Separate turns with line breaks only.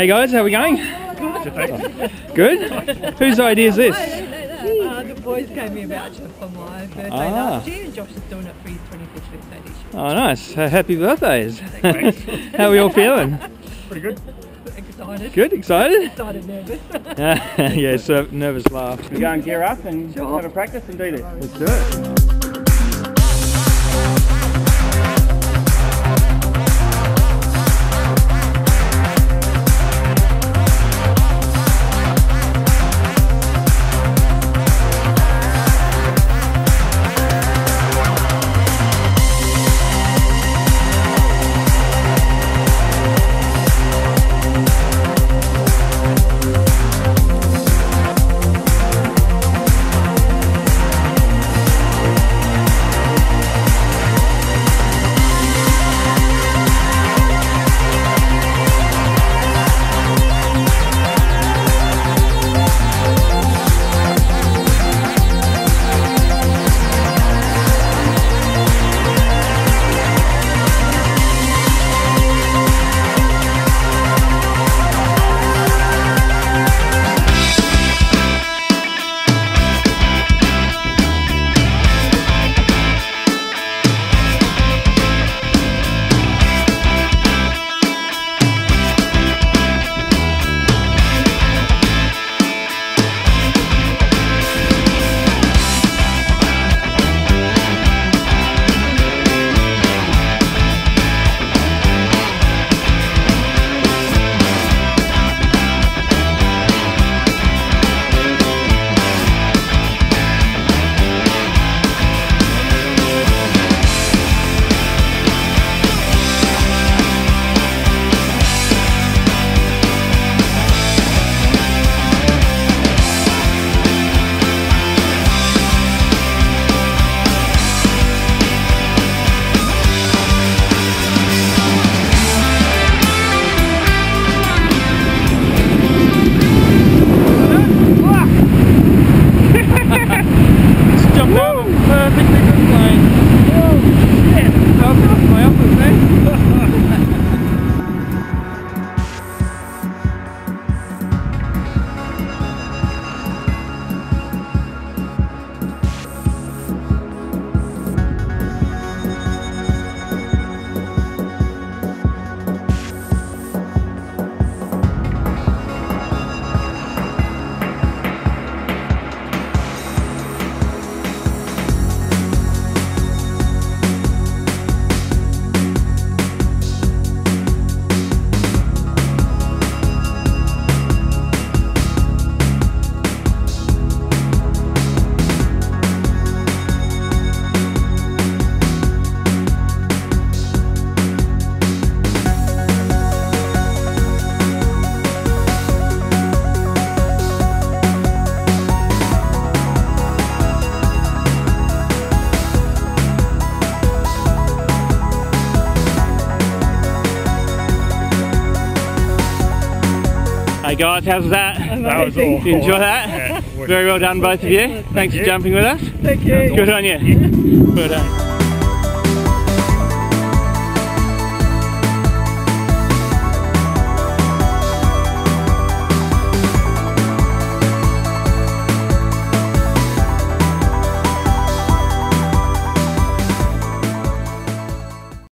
Hey guys, how we going? Good. Good? Whose idea is this?
Uh, the boys gave me a voucher for my birthday
Ah.
last year, and Josh is doing it for his 25th birthday this year.
Oh, nice. Uh, happy birthdays. how are we all feeling?
Pretty good.
Excited.
Good. Excited?
Excited, nervous.
yeah, so nervous laugh.
We go and gear up and
Sure.
have a practice and do this.
Let's do it. Hey guys, how's that?
That was all.
Did you enjoy that?
Yeah,
Very well done, both of you. Thanks for
you.
jumping with us.
Thank you.
Good on you. Good on.